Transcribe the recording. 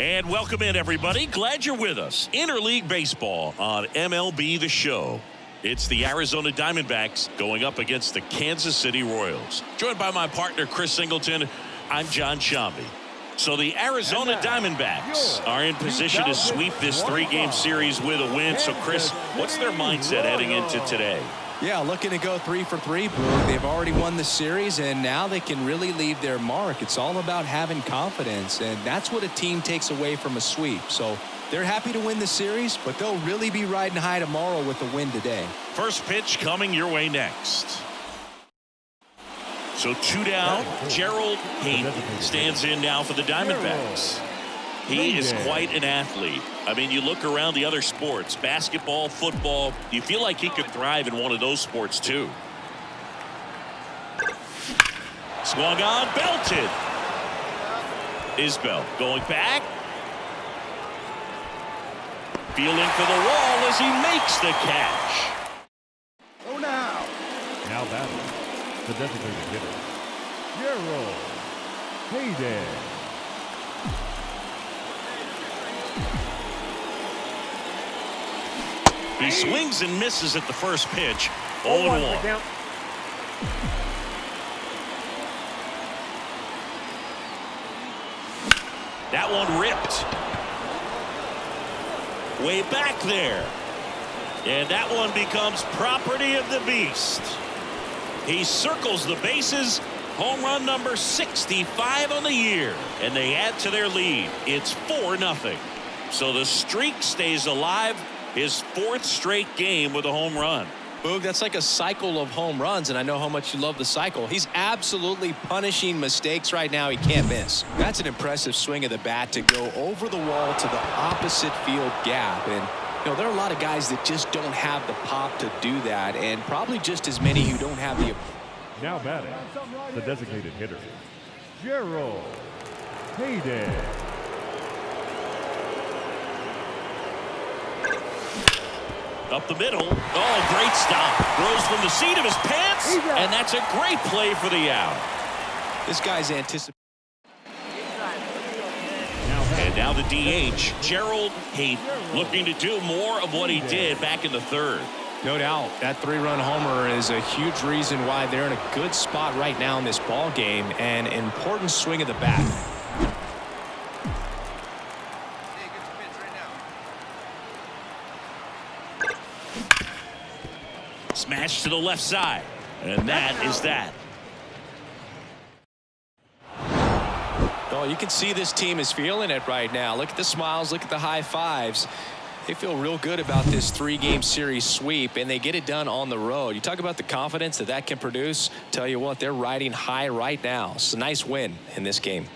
And welcome in, everybody. Glad you're with us. Interleague Baseball on MLB The Show. It's the Arizona Diamondbacks going up against the Kansas City Royals. Joined by my partner, Chris Singleton. I'm Jon Sciambi. So the Arizona Diamondbacks are in position to sweep this three-game series with a win. So, Chris, what's their mindset heading into today? Yeah, looking to go three for three, Boog. They've already won the series, and now they can really leave their mark. It's all about having confidence, and that's what a team takes away from a sweep. So they're happy to win the series, but they'll really be riding high tomorrow with a win today. First pitch coming your way next. So two down, Gerald Hayden stands in now for the Diamondbacks. He is quite an athlete. I mean, you look around the other sports, basketball, football, you feel like he could thrive in one of those sports too. Swung on, belted. Isbel going back. Feeling for the wall as he makes the catch. Oh, now. Now batting, the designated hitter, Gerald Hayden. He swings and misses at the first pitch. 0 1. That one ripped. Way back there. And that one becomes property of the beast. He circles the bases. Home run number 65 on the year. And they add to their lead. It's 4 nothing. So the streak stays alive. His fourth straight game with a home run. Boog, that's like a cycle of home runs, and I know how much you love the cycle. He's absolutely punishing mistakes right now he can't miss. That's an impressive swing of the bat to go over the wall to the opposite field gap. And, you know, there are a lot of guys that just don't have the pop to do that, and probably just as many who don't have the... Now batting, the designated hitter, Gerald Hayden. Up the middle. Oh, great stop. Throws from the seat of his pants, and that's a great play for the out. This guy's anticipating. And now the DH, Gerald Hayden, looking to do more of what he did back in the third. No doubt. That three-run homer is a huge reason why they're in a good spot right now in this ball game, and important swing of the bat. Smash to the left side. And that is that. Oh, you can see this team is feeling it right now. Look at the smiles. Look at the high fives. They feel real good about this three-game series sweep, and they get it done on the road. You talk about the confidence that that can produce. Tell you what, they're riding high right now. It's a nice win in this game.